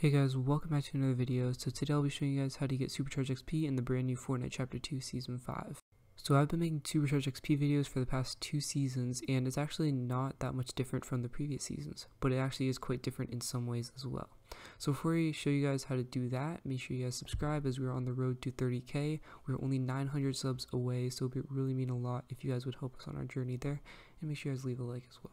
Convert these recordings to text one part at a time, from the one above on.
Hey guys, welcome back to another video. So today I'll be showing you guys how to get Supercharged XP in the brand new Fortnite Chapter 2 Season 5. So I've been making Supercharged XP videos for the past two seasons and it's actually not that much different from the previous seasons, but it actually is quite different in some ways as well. So before I show you guys how to do that, make sure you guys subscribe as we're on the road to 30k. We're only 900 subs away, so it would really mean a lot if you guys would help us on our journey there and make sure you guys leave a like as well.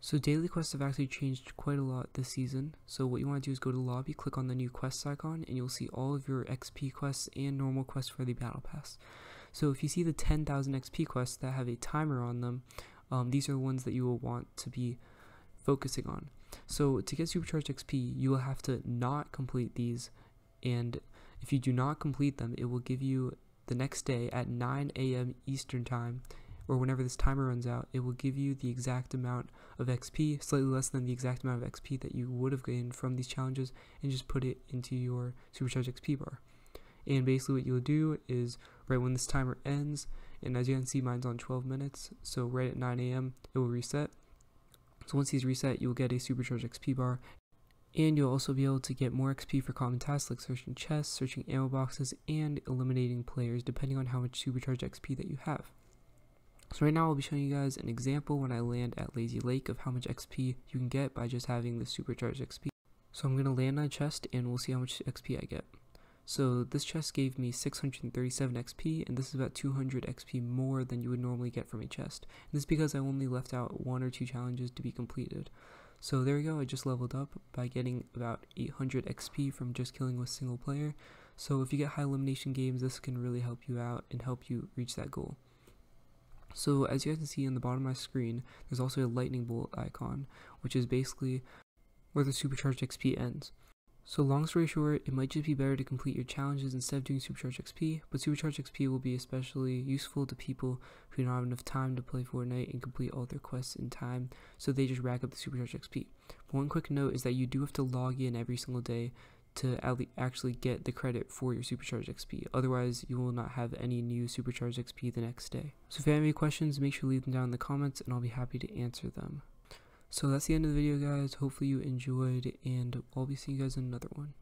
So daily quests have actually changed quite a lot this season. So what you want to do is go to lobby, click on the new quests icon, and you'll see all of your XP quests and normal quests for the battle pass. So if you see the 10,000 XP quests that have a timer on them, um, these are the ones that you will want to be focusing on. So to get supercharged XP, you will have to not complete these, and if you do not complete them, it will give you the next day at 9 a.m. Eastern Time or whenever this timer runs out, it will give you the exact amount of XP, slightly less than the exact amount of XP that you would have gained from these challenges, and just put it into your supercharged XP bar. And basically, what you'll do is right when this timer ends, and as you can see, mine's on 12 minutes, so right at 9 a.m., it will reset. So once these reset, you'll get a supercharged XP bar, and you'll also be able to get more XP for common tasks like searching chests, searching ammo boxes, and eliminating players depending on how much supercharged XP that you have. So right now I'll be showing you guys an example when I land at Lazy Lake of how much XP you can get by just having the supercharged XP. So I'm going to land on a chest and we'll see how much XP I get. So this chest gave me 637 XP and this is about 200 XP more than you would normally get from a chest. And this is because I only left out one or two challenges to be completed. So there we go, I just leveled up by getting about 800 XP from just killing with single player. So if you get high elimination games, this can really help you out and help you reach that goal. So as you guys can see on the bottom of my screen, there's also a lightning bolt icon, which is basically where the supercharged XP ends. So long story short, it might just be better to complete your challenges instead of doing supercharged XP, but supercharged XP will be especially useful to people who don't have enough time to play Fortnite and complete all their quests in time, so they just rack up the supercharged XP. But one quick note is that you do have to log in every single day to actually get the credit for your supercharged XP. Otherwise, you will not have any new supercharged XP the next day. So if you have any questions, make sure to leave them down in the comments and I'll be happy to answer them. So that's the end of the video guys. Hopefully you enjoyed and I'll be seeing you guys in another one.